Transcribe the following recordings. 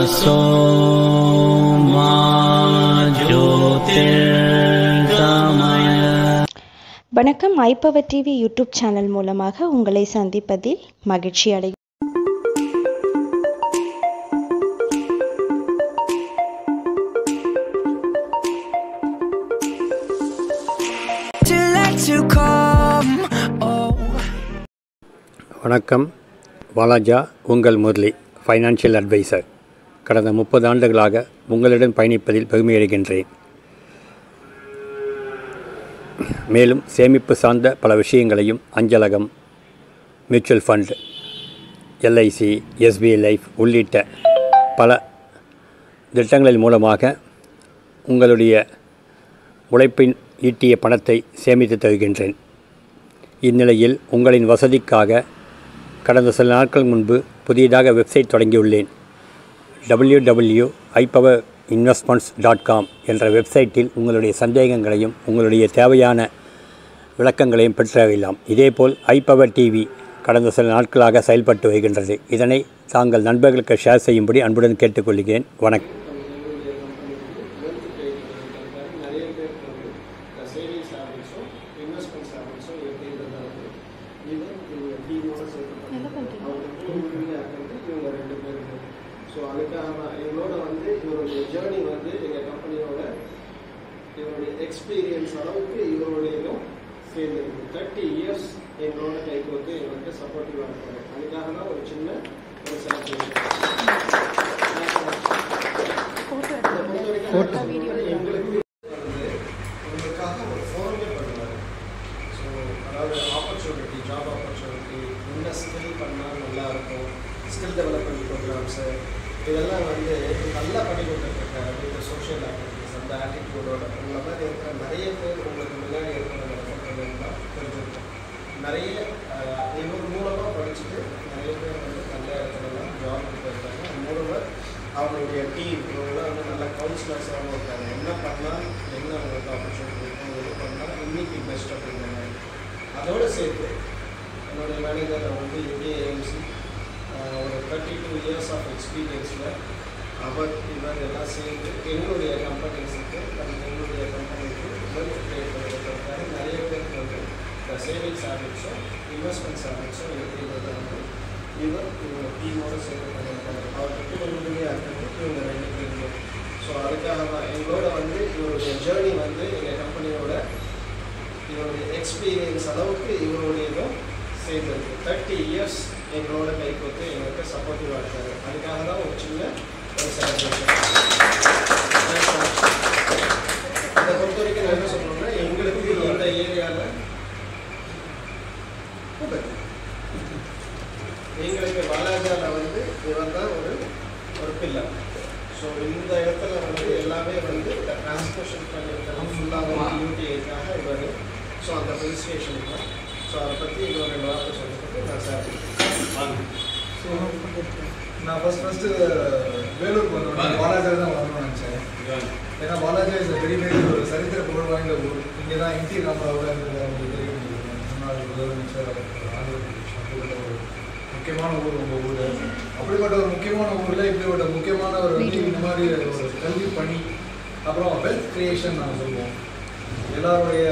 तमसो मा ज्योतिर्गमय வணக்கம் ஐபவர் டிவி யூடியூப் சேனல் மூலமாக உங்களை சந்திப்பதில் மகிழ்ச்சி அடை to let you come. Oh. வணக்கம் வாலாஜா உங்கள் முரளி ஃபைனான்சியல் அட்வைசர் கடந்த முப்பது ஆண்டுகளாக உங்களுடன் பயணிப்பதில் பெருமையடைகின்றேன் மேலும் சேமிப்பு சார்ந்த பல விஷயங்களையும் அஞ்சலகம் mutual fund LIC SBI life உள்ளிட்ட பல திட்டங்களின் மூலமாக உங்களுடைய உழைப்பின் ஈட்டிய பணத்தை சேமித்து தருகின்றேன். இந்நிலையில் உங்களின் வசதிக்காக கடந்த சில நாட்கள் முன்பு புதியதாக website தொடங்கியுள்ளேன். W W iPower investments dot com என்ற வெப்சைட்டில் உங்களுடைய சந்தேகங்களையும் உங்களுடைய தேவையான விளக்கங்களையும் பெற்றறியலாம் இதேபோல் ஐபவர் டிவி கடந்த சில நாட்களாக செயல்பட்டு வருகின்றது. இதனை தாங்கள் நண்பர்களுக்கு ஷேர் செய்யும்படி அன்புடன் கேட்டுக்கொள்கிறேன். வணக்கம் நிறைய பேருக்கு வந்து இந்த சேவிங்ஸ் ஹேபிட்ஸும் இன்வெஸ்ட்மெண்ட்ஸ் ஹேபிட்ஸும் எப்படின்றத வந்து இவர் இவங்க டீமோட சேர்த்து அவருக்கு உறுதியாக வந்து இவங்க ரெண்டு பேருக்கு ஸோ அதுக்காக தான் இவரோட வந்து இவருடைய ஜேர்னி வந்து எங்கள் கம்பெனியோட இவருடைய எக்ஸ்பீரியன்ஸ் அளவுக்கு இவருடையதும் சேர்ந்துருக்கு தேர்ட்டி இயர்ஸ் எங்களோட கைக்கு வந்து எங்களுக்கு சப்போர்ட்டிவாக இருக்காரு அதுக்காக தான் ஒரு சின்ன ஒரு செலிப்ரேஷன் எங்களுக்கு உங்களுக்காக ஒரு ஃபோரமே பண்ணுவார். ஸோ அதாவது ஆப்பர்ச்சுனிட்டி ஜாப் ஆப்பர்ச்சுனிட்டி என்ன ஸ்கில் பண்ணால் நல்லா இருக்கும். ஸ்கில் டெவலப்மெண்ட் ப்ரோக்ராம்ஸு இதெல்லாம் வந்து நல்லா பண்ணி கொடுத்துருக்காரு இந்த சோஷியல் ஆக்டிவிட்டிஸ் அந்த ஆட்டிடியூடோட உங்களை மாதிரி இருக்கிற நிறைய பேர் உங்களுக்கு முன்னாடி இருக்கிறத ரெஃபர் பண்ணியிருந்தா தெரிஞ்சிருக்கும் நிறைய அஹ், இவர் மூலமாக படிச்சுட்டு நிறைய பேர் வந்து நல்ல இடத்துலலாம் ஜாப் போயிருக்காங்க மூலமாக அவங்களுடைய டீம் இவங்களாம் வந்து நல்ல கவுன்சிலர்ஸாகவும் இருக்காங்க. என்ன பண்ணால் என்ன அவங்களுக்கு ஆப்பர்ச்சுனிட்டி இருக்கும் பண்ணால் இன்னைக்கு பெஸ்ட் அப்படிங்கிற மாதிரி அதோடு சேர்த்து என்னுடைய மேனேஜர் வந்து ஏஏஎம்சி ஒரு தேர்ட்டி டூ இயர்ஸ் ஆஃப் எக்ஸ்பீரியன்ஸில் அவர் இவர் எல்லாம் சேர்ந்து எங்களுடைய கம்பெனிஸுக்கு எங்களுடைய கம்பெனிக்கு வெல்த் கிரியேட் நிறைய பேருக்கு வந்து இந்த சேவிங்ஸ் ஹேபிட்ஸும் இன்வெஸ்ட்மெண்ட்ஸ் ஹேபிட்ஸும் எப்படின்றத வந்து இவர் இவங்க டீமோடு சேர்ந்து பண்ணியிருக்காங்க அவர் பற்றி இருக்கிறது இவங்க ரெண்டு பேருமே. ஸோ அதுக்காக தான் எங்களோட வந்து இவருடைய ஜேர்னி வந்து எங்கள் கம்பெனியோட இவருடைய எக்ஸ்பீரியன்ஸ் அளவுக்கு இவருடையதும் சேர்ந்துருக்கு. தேர்ட்டி இயர்ஸ் எங்களோட கைக்கு வந்து எங்களுக்கு சப்போர்ட்டிவாக இருக்காரு. அதுக்காக தான் ஒரு சின்ன இதை பொறுத்த வரைக்கும் நான் என்ன சொல்லணும்னா எங்களுக்கு இந்த ஏரியாவில் எங்களுக்கு பாலாஜாவில் வந்து இவர் தான் ஒரு ஒரு பில்லர் ஸோ இந்த இடத்துல வந்து எல்லாமே வந்து இந்த டிரான்ஸ்போர்ஷன் பண்ணியிருக்கிறது ஃபுல்லாக வந்து யூடிஐக்காக இவர் ஸோ அந்த ரெஜிஸ்ட்ரேஷன் தான் ஸோ அதை பற்றி இன்னொரு ரெண்டு வார்த்தை சொல்லிட்டு நான் சார் நான் ஃபர்ஸ்ட் ஃபர்ஸ்ட் வேலூருக்கு வந்தோம் பாலாஜியில் தான் வரணும்னு நினச்சேன். ஏன்னா பாலாஜி இஸ் வெரி வெரி ஒரு சரித்திர புகழ் வாய்ந்த ஊர். இங்கே தான் என்டி ராமராவோட உங்களுக்கு தெரியும். முன்னாள் முதலமைச்சர் ஒரு முக்கியமான ஊர் உங்கள் ஊர். அப்படிப்பட்ட ஒரு முக்கியமான ஊரில் இப்படிப்பட்ட முக்கியமான ஒரு இந்த மாதிரி ஒரு கல்வி பணி அப்புறம் வெல்த் கிரியேஷன் நாங்கள் சொல்லுவோம். எல்லாருடைய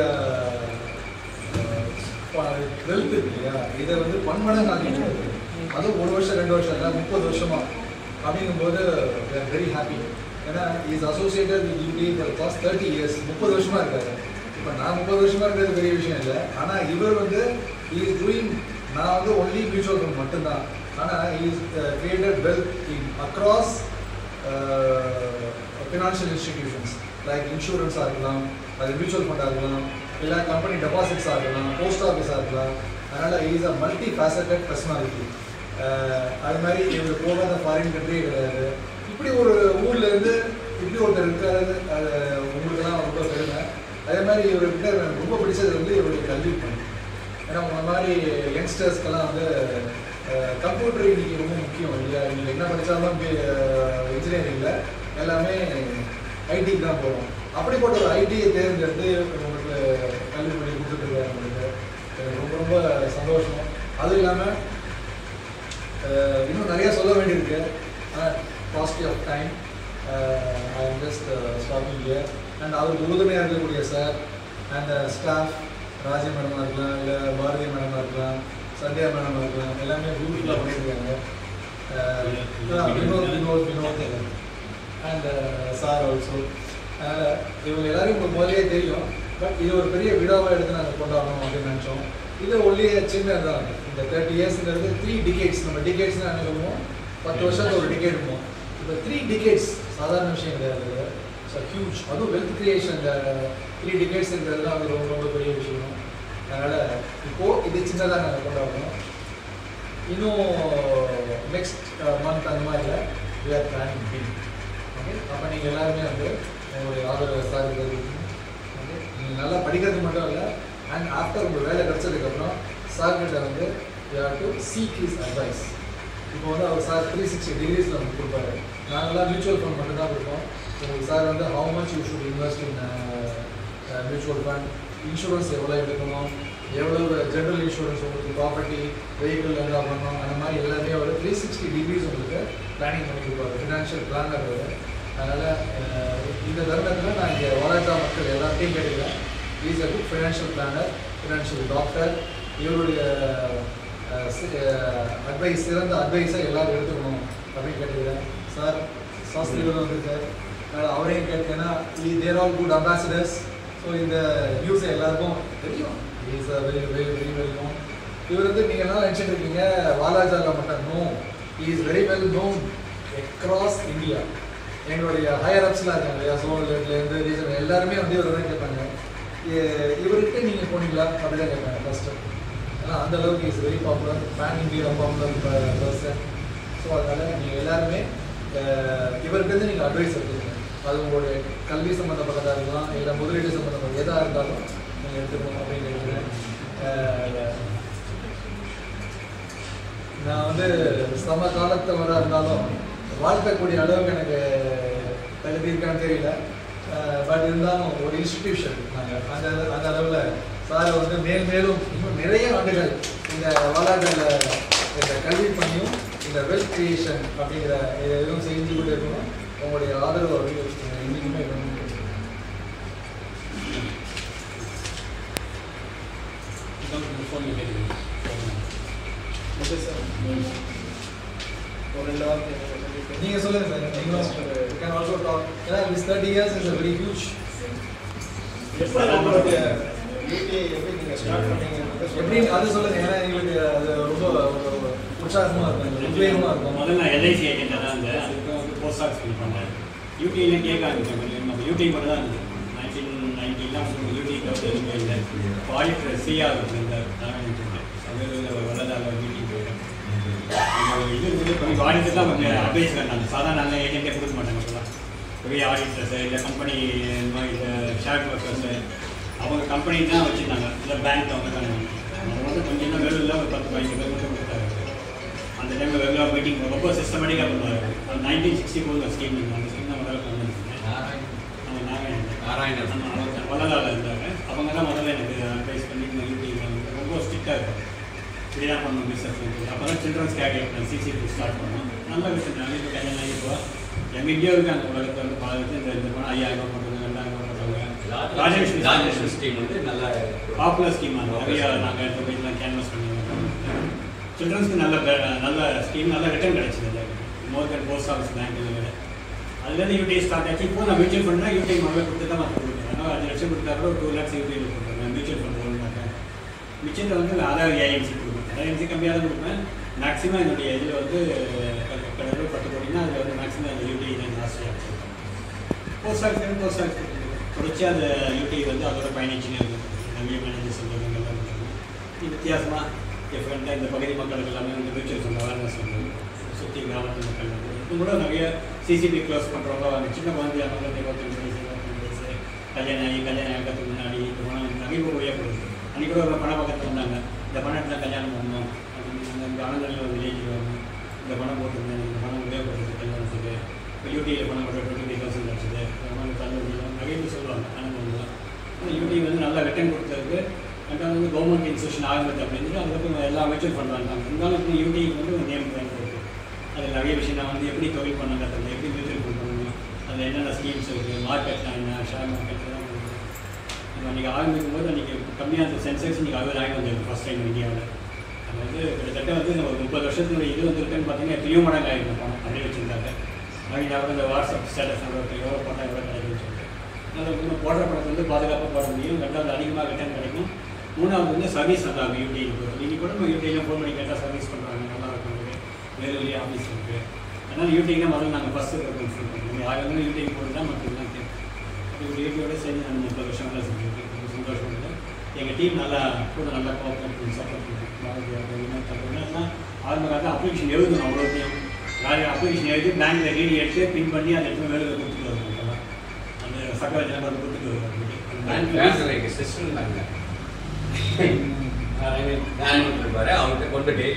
வெல்த் இல்லையா? இதை வந்து பன்மடங்கு ஆக்கிட்டு அதுவும் ஒரு வருஷம் ரெண்டு வருஷம் இல்லை முப்பது வருஷமா அப்படிங்கும்போது வெரி ஹாப்பி ஏன்னா is associated with UTI for past thirty years முப்பது வருஷமா இருக்காரு. இப்போ நான் முப்பது வருஷமா இருக்கிறது பெரிய விஷயம் இல்லை. ஆனால் இவர் வந்து இஸ் டூயிங் நான் வந்து ஒன்லி மியூச்சுவல் ஃபண்ட் மட்டும்தான். ஆனால் is created wealth in across financial institutions like இன்சூரன்ஸாக இருக்கலாம் அது மியூச்சுவல் ஃபண்டாக இருக்கலாம் இல்லை கம்பெனி டெபாசிட்ஸாக இருக்கலாம் போஸ்ட் ஆஃபீஸாக இருக்கலாம். அதனால் is a multi faceted personality அது மாதிரி இவர் போகாத ஃபாரின் கண்ட்ரி கிடையாது இப்படி ஒரு ஊர்ல இருந்து இப்படி ஒருத்தர் இருக்காரு அது உங்களுக்கெல்லாம் ரொம்ப பெருமை. அதே மாதிரி இவர்கிட்ட எனக்கு ரொம்ப பிடிச்சது வந்து இவருடைய கல்வி பணி. ஏன்னா உங்க மாதிரி யங்ஸ்டர்ஸ்க்கெல்லாம் வந்து கம்ப்யூட்டர் இன்னைக்கு ரொம்ப முக்கியம் இல்லையா? நீங்கள் என்ன படித்தாலும் இன்ஜினியரிங்கில் எல்லாமே ஐடிக்கு தான் போகிறோம் அப்படிப்பட்ட ஒரு ஐடியை தேர்ந்தெடுத்து உங்களுக்கு கல்வி பணி கொடுத்துட்டு உங்களுக்கு. ரொம்ப ரொம்ப சந்தோஷம். அதுவும் இல்லாமல் இன்னும் நிறைய சொல்ல வேண்டியிருக்கு. ஆனால் costly of time I am just stopping here and அவருக்கு உறுதுணையாக இருக்கக்கூடிய சார் அண்ட் ஸ்டாஃப் ராஜி மேடமாக இருக்கலாம் இல்லை பாரதி மேடமாக இருக்கலாம் சந்தியா மேடமாக இருக்கலாம் எல்லாமே பியூட்டிஃபுல்லாக பண்ணியிருக்காங்க. Vinod Vinod Vinod and sir also இவங்க எல்லாரும் உங்களுக்கு முதலே தெரியும். பட் இது ஒரு பெரிய விழாவாக எடுத்து நாங்கள் கொண்டாடணும் அப்படின்னு நினச்சோம். இது ஒன்லி சின்ன இந்த தேர்ட்டி இயர்ஸ்ங்கிறது த்ரீ டிகேட்ஸ் நம்ம டிகேட்ஸ்னு என்ன சொல்லுவோம்? பத்து வருஷத்துக்கு ஒரு டிகேட் இருப்போம் இப்போ த்ரீ டிகேட்ஸ் சாதாரண விஷயம் கிடையாது. ஸோ ஹியூஜ் அதுவும் வெல்த் கிரியேஷன் த்ரீ டிகேட்ஸ்ங்கிறது தான் அது ரொம்ப ரொம்ப பெரிய விஷயம். அதனால் இப்போது இது சின்னதாக நாங்கள் கொண்டாடுறோம். இன்னும் நெக்ஸ்ட் மந்த் uh, அந்த மாதிரி இல்லை we are planning big okay அப்போ நீங்கள் எல்லாருமே வந்து உங்களுடைய ஆதரவு சாதிக்கிறது ஓகே நீங்கள் நல்லா படிக்கிறது மட்டும் இல்லை அண்ட் ஆஃப்டர் உங்கள் வேலை கிடச்சதுக்கப்புறம் சார்கிட்ட வந்து you to seek his advice இப்போ வந்து அவர் சார் த்ரீ சிக்ஸ்டி டிகிரிஸில் நமக்கு கொடுப்பாரு. நாங்களாம் மியூச்சுவல் ஃபண்ட் மட்டும் தான் கொடுப்போம். உங்களுக்கு சார் வந்து how much you should invest in mutual fund insurance எவ்வளோ எடுக்கணும்? எவ்வளோ ஜென்ரல் இன்சூரன்ஸ் உங்களுக்கு ப்ராப்பர்ட்டி வெஹிக்கிள் எல்லாம் பண்ணணும்? அந்த மாதிரி எல்லாமே ஒரு த்ரீ சிக்ஸ்டி டிகிரிஸ் உங்களுக்கு பிளானிங் பண்ணி கொடுப்பாரு. ஃபினான்ஷியல் பிளான் அதனால் இந்த தருணத்தில் நான் இங்கே வராஜா மக்கள் எல்லாத்தையும் கேட்டுக்கிறேன். Is a good financial planner financial doctor இவருடைய அட்வைஸ் சிறந்த அட்வைஸை எல்லாரும் எடுத்துக்கணும் அப்படின்னு கேட்டுக்கிறேன். சார் சாஸ்திரிகள் வந்து சார் அதனால் அவரையும் கேட்டேன்னா they're all good ambassadors so இந்த நியூஸை எல்லாருக்கும் தெரியும். Is a very very very very known இவர் வந்து நீங்கள் என்ன நினச்சிட்டு இருக்கீங்க. வாலாஜாவில் மட்டும் no is very well known across India எங்களுடைய ஹையர் அப்ஸ்லாம் இருக்காங்க இல்லையா? சோழர்லேருந்து ரீசன் எல்லாருமே வந்து இவர் தான் கேட்பாங்க. இவருக்கு நீங்கள் போனீங்களா? அப்படி தான் கேட்பாங்க ஃபஸ்ட்டு ஏன்னா அந்த அளவுக்கு is very popular pan India popular person so அதனால் நீங்கள் எல்லாருமே இவருக்கு நீங்கள் அட்வைஸ் எடுத்துக்கோங்க. அது உங்களுடைய கல்வி சம்மந்தப்பட்டதாக இருக்கலாம் இல்லை முதலீடு சம்மந்தப்பட்ட எதாக இருந்தாலும் நீங்கள் எடுத்துக்கணும் அப்படின்னு நினைக்கிறேன் நான் வந்து சம காலத்தவராக இருந்தாலும் வாழ்த்தக்கூடிய அளவுக்கு எனக்கு தகுதி இருக்கான்னு தெரியல. பட் இருந்தாலும் ஒரு இன்ஸ்டிடியூஷன் நாங்கள் அந்த அந்த அளவில் சார் வந்து மேல் மேலும் இன்னும் நிறைய ஆண்டுகள் இந்த வரலாற்றில் இந்த கல்வி பணியும் இந்த வெல்த் கிரியேஷன் அப்படிங்கிற இதை எதுவும் செஞ்சு கொண்டு இருக்கணும் உங்களுடைய ஆதரவு அப்படின்னு என்றைக்குமே வேணும் சார். ஒரு ரெண்டு வாரத்தை. நீங்கள் சொல்லுங்கள் சார் நீங்களும் கேன் ஆல்சோ டாக் ஏன்னா this thirty years is a very huge எப்படி அது சொல்லுங்க ஏன்னா எங்களுக்கு அது ரொம்ப ஒரு உற்சாகமாக இருக்கும் உத்வேகமாக இருக்கும் முதல்ல நான் எல்ஐசி ஏஜென்ட்டாக தான் இருந்தேன் அதுக்கு வந்து போஸ்ட் ஆஃபீஸ் ஃபீல் பண்ணேன் யூடிஐல கேட்க ஆரம்பிச்சேன் நம்ம யூடிஐ மட்டும் தான் இருந்தது நைன்டீன் நைன்டீன்லாம் யூடிஐ கவுண்ட் எதுவுமே இல்லை ஆடிட்டர் சிஆர் இருந்தார் அது வல்லதால அந்த இது கொஞ்சம் ஆடிட்டர் தான் கொஞ்சம் அட்வைஸ் பண்ணாங்க சாதாரண நல்ல ஏஜென்ட்டே கொடுக்க மாட்டாங்க இப்போலாம் பெரிய ஆடிட்டர்ஸு இல்லை கம்பெனி இந்த மாதிரி இல்லை ஷேர் ஒர்க்கர்ஸு அவங்க கம்பெனி தான் வச்சுருந்தாங்க இல்லை பேங்க் அவங்க தான் அவங்க வந்து கொஞ்சம் இன்னும் வெளியில் ஒரு பத்து பதினஞ்சு பேர் மட்டும் கொடுத்தாங்க அந்த டைமில் ரெகுலர் மீட்டிங் ரொம்ப சிஸ்டமேட்டிக்காக பண்ணுவார் அந்த நைன்டீன் சிக்ஸ்டி ஃபோர் ஸ்கீம் அந்த ஸ்கீம் தான் ஆமா, நாராயணன். நாராயணன். ஆமா, அவங்க வல்லதால இருந்தாங்க அவங்க தான் முதல்ல எனக்கு அட்வைஸ் பண்ணி இந்த யூடியூப் ரொம்ப ஸ்ட்ரிக்டாக இருக்கும் இப்படி தான் பண்ணணும் பிஸ்னஸ் அப்போ தான் சில்ட்ரன்ஸ் கேரியர் சிசிபி ஸ்டார்ட் பண்ணோம் நல்ல விஷயம் நிறைய இப்போ கல்யாணம் ஆகி இப்போ எங்கள் இந்தியா இருக்கு அந்த உலகத்தை வந்து பார்த்துட்டு இந்த இந்த பணம் ஐயாயிரம் ரூபாய் பண்ணுறாங்க ரெண்டாயிரம் ரூபாய் பண்ணுறாங்க ராஜலட்சுமி ராஜலட்சுமி ஸ்கீம் வந்து நல்ல பாப்புலர் ஸ்கீம் அந்த நிறைய நாங்கள் எடுத்து போய்லாம் கேன்வாஸ் பண்ணி சில்ட்ரன்ஸ்க்கு நல்ல பே- நல்ல ஸ்கீம் நல்ல ரிட்டர்ன் கிடைச்சிது more than post office bank விட அதுலேருந்து யூடிஐ ஸ்டார்ட் ஆச்சு இப்போ நான் மியூச்சுவல் ஃபண்ட்னா யூடிஐ முதல்ல கொடுத்து தான் மற்ற கொடுக்குறேன் ஆனால் அஞ்சு லட்சம் கொடுத்தா கூட ஒரு டூ லேக்ஸ் யூடிஐயில் கொடுக்குறேன் மியூச்சுவல் ஃபண்ட் ஹோல்ட் மாட்டேன் மிச்சத்தை வந்து ஆதார் ஏஎம்சி கொடுப்பேன் கம்மியாக தான் கொடுப்பேன்? மேக்ஸிமம் என்னுடைய இதில் வந்து கடவுள் பட்டு போட்டிங்கன்னா அதில் வந்து மேக்ஸிமம் அந்த யூடி நான் ஜாஸ்தியாக வச்சுருக்கேன் போஸ்ட் ஆஃபீஸ் போஸ்ட் ஆஃபீஸ் தொடர்ச்சியாக அந்த யூடி வந்து அதோட பயணிச்சுன்னு நிறைய மேனேஜர்ஸ் சொல்லுவாங்க இது வித்தியாசமாக டிஃப்ரெண்ட்டாக இந்த பகுதி மக்களுக்கு எல்லாமே வந்து மியூச்சுவல் ஃபண்ட் அவேர்னஸ் வந்து சுற்றி கிராமத்து மக்கள் வந்து. இது கூட நிறைய சிசிபி க்ளோஸ் பண்ணுறவங்க அவங்க சின்ன குழந்தைய மக்கள் இருபத்தஞ்சு வயசு இருபத்தஞ்சு வயசு கல்யாணம் ஆகி கல்யாணம் ஆகிறதுக்கு முன்னாடி இந்த பணம் நிறைய உயர்ப்படுது அன்றைக்கி கூட ஒரு பண பக்கத்தில் வந்தாங்க இந்த பணம் எடுத்தால் கல்யாணம் பண்ணணும் அப்படின்னு இந்த ஆனந்தனில் ஒரு வில்லேஜில் வரணும் இந்த பணம் போட்டிருந்தேன். இந்த பணம் உபயோகப்படுறது கல்யாணத்துக்கு இப்போ யூடிஐயில் பணம் போட்டு டுவெண்ட்டி தௌசண்ட் கிடச்சிது. இந்த மாதிரி தள்ளுபடி நிறைய பேர் சொல்லுவாங்க அனுபவம் ஆனால் யூடி வந்து நல்லா ரிட்டர்ன் கொடுத்ததுக்கு ரெண்டாவது வந்து கவர்மெண்ட் இன்ஸ்டியூஷன் ஆரம்பித்து அப்படின்னு அதுக்கப்புறம் எல்லா அமைச்சர் பண்ணுறாங்க இருந்தாலும் இப்போ யூடி வந்து ஒரு நேம் பேங்க் இருக்குது அதில் நிறைய விஷயம் நான் வந்து எப்படி தொழில் பண்ணுங்கிறது எப்படி மியூச்சுவல் ஃபண்ட் பண்ணணும் அதில் என்னென்ன ஸ்கீம்ஸ் இருக்குது மார்க்கெட்லாம் என்ன ஷேர் மார்க்கெட்டில் அன்றைக்கி ஆரம்பிக்கும் போது அன்றைக்கி கம்மியாக இருந்த சென்செக்ஸ் இன்றைக்கி அறுபதாயிரம் வந்தது ஃபஸ்ட் டைம் இந்தியாவில். அது வந்து கிட்டத்தட்ட வந்து நம்ம ஒரு முப்பது வருஷத்துக்கு இது வந்துருக்குன்னு பார்த்தீங்கன்னா எத்தனையோ மடங்கு ஆகிருக்கும் பணம் அப்படியே வச்சுருந்தாங்க. அவங்க அவர் இந்த வாட்ஸ்அப் ஸ்டேட்டஸ் எவ்வளோ போட்டால் எவ்வளோ கிடைக்கும்னு சொல்லிட்டு. அதனால் வந்து போடுற படத்தை வந்து பாதுகாப்பாக போட முடியும். ரெண்டாவது அதிகமாக ரிட்டர்ன் கிடைக்கும். மூணாவது வந்து சர்வீஸ் நல்லா இருக்கும். யூடிஐக்கு பொறுத்து நீங்கள் கூட நம்ம யூடிஐயில் ஃபோன் பண்ணி கேட்டால் சர்வீஸ் பண்ணுறாங்க நல்லா இருக்கும் வேலூர்லேயே ஆஃபீஸ் இருக்குது அதனால் யூடிஐக்கு தான் முதல்ல நாங்கள் ஃபஸ்ட்டு ப்ரிஃபரன்ஸ் கொடுப்போம் யார் வந்து யூடிஐக்கு போட்டு தான் மக்கள் தான் கேட்கும். அப்படி யூடிஐயோட சேர்ந்து நாங்கள் முப்பது வருஷம் வேலை செஞ்சுருக்கோம் ரொம்ப சந்தோஷம் இருக்குது எங்கள் டீம் நல்லா கூட நல்லா கோஆப்ரேட் பண்ணி சப்போர்ட் பண்ணுறோம் பாரதியார் ஆரம்ப காலத்தில் அப்ளிகேஷன் எழுதணும் அவ்வளோத்தையும் யார் அப்ளிகேஷன் எழுதி பேங்க்கில் ரீடி எடுத்து பின் பண்ணி அதை எடுத்து வேலை கொடுத்துட்டு இப்போலாம் அந்த சக்கரை நம்பர் கொடுத்துட்டு கொண்டுட்டு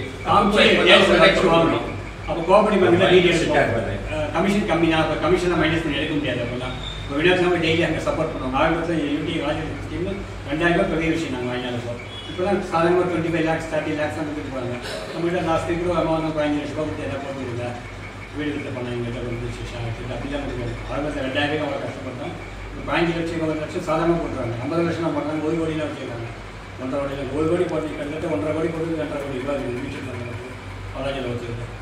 வாங்கணும் அப்போ கோஆபரேட்டிவ் பேங்க்ல. கமிஷன் கம்மி தான் அப்போ கமிஷன் மைனஸ் பண்ணி எடுக்க முடியாது அப்போல்லாம் இப்போ விநாயகர் டெய்லி அங்கே சப்போர்ட் பண்ணுவோம் ஆரம்பத்தில் யூடி ராஜன் ஸ்கீம் ரெண்டாயிரம் ரூபாய் பெரிய விஷயம் நாங்கள் வாங்கினாலும் இப்போ தான் சாதாரணமாக twenty five lakhs thirty lakhs அந்த கொடுத்து போகிறாங்க நம்மகிட்ட லாஸ்ட் வீக் அமௌண்ட் அம்மா வந்து பதினஞ்சு லட்சம் ரூபாய் கொடுத்து எதாவது போட்டுருங்க வீடு கிட்ட பண்ண எங்கிட்ட வந்து தான் அப்படிலாம் கொடுக்குறாங்க ஆரம்பத்தில் ரெண்டாயிரம் ரூபாய் அவ்வளோ கஷ்டப்பட்டோம். இப்போ பதினஞ்சு லட்சம் இருபது லட்சம் சாதாரணமாக போட்டுறாங்க ஐம்பது லட்சம் நான் பண்ணுறாங்க ஒரு கோடிலாம் வச்சுருக்காங்க. ஒன்றரை கோடியில் ஒரு கோடி போட்டு கிட்டத்தட்ட ஒன்றரை கோடி போட்டு ரெண்டரை கோடி ரூபாய் மியூச்சுவல் ஃபண்ட் காலேஜில் வச்சுருக்கோம்.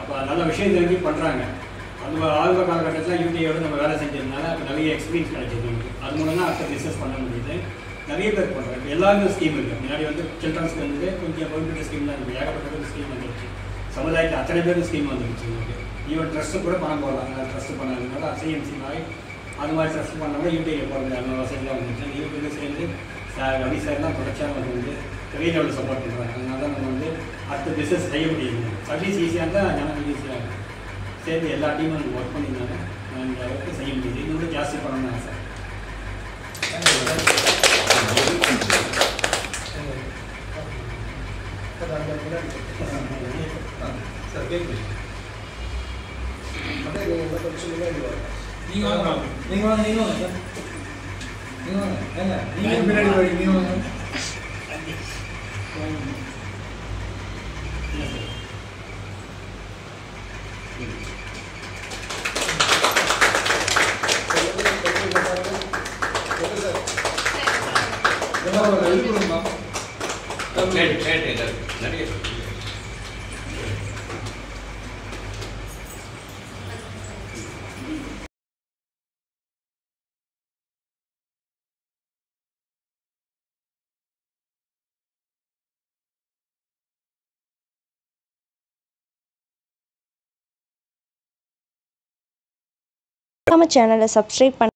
அப்போ நல்ல விஷயம் தெரிஞ்சு பண்ணுறாங்க நம்ம ஆரம்ப காலகட்டத்தில் யூடிஐயோட நம்ம வேலை செஞ்சதுனால அப்போ நிறைய எக்ஸ்பீரியன்ஸ் கிடைச்சது நமக்கு. அது மூலமாக அடுத்த பிஸ்னஸ் பண்ண முடியுது. நிறைய பேர் பண்ணுறாங்க எல்லாருமே ஸ்கீம் இருக்குது முன்னாடி வந்து சில்ட்ரன்ஸ்க்கு வந்து கொஞ்சம் கவர்மெண்ட் ஸ்கீம் தான் இருக்குது ஏகப்பட்ட ஸ்கீம் வந்துருச்சு. சமுதாயத்தில் அத்தனை பேரும் ஸ்கீம் வந்துருச்சு உங்களுக்கு ஈவன் ட்ரஸ்ட்டு கூட பணம் போடலாம். ட்ரஸ்ட் பண்ணதுனால சிஎம்சி மாதிரி அது மாதிரி ட்ரஸ்ட் பண்ணாமல் யூடிஐயில் போகிறது அந்த வசதியாக வந்துருச்சு. யூடியூபில் சேர்ந்து சார் ரவி சார்லாம் தொடர்ச்சியாக வந்து வந்து பெரிய லெவலில் சப்போர்ட் பண்ணுறாங்க அதனால தான் நம்ம வந்து அடுத்த பிஸ்னஸ் செய்ய முடியுது. சர்வீஸ் ஈஸியாக இருந்தால் ஜனங்கள் ஈஸியாக இருக்கும். சேர்ந்து எல்லா டீமும் ஒர்க் பண்ணியிருந்தாங்க நான் இந்த அளவுக்கு செய்ய முடியுது இன்னும் ஜாஸ்தி பண்ணணும்னு ஆசை சார் கேட்குது அப்படியே நீங்கள் என்ன கொஞ்சம் முன்னாடி வாங்க நீங்க வாங்க நீங்க வாங்க நீங்க வாங்க சார் நீங்க வாங்க ஏங்க நீங்க பின்னாடி போய் நீங்க வாங்க என்ன ஒரு ஹெல்ப் பண்ணுமா கேட்டு கேட்டு நிறைய நம்ம சேனலை சப்ஸ்கிரைப் பண்ண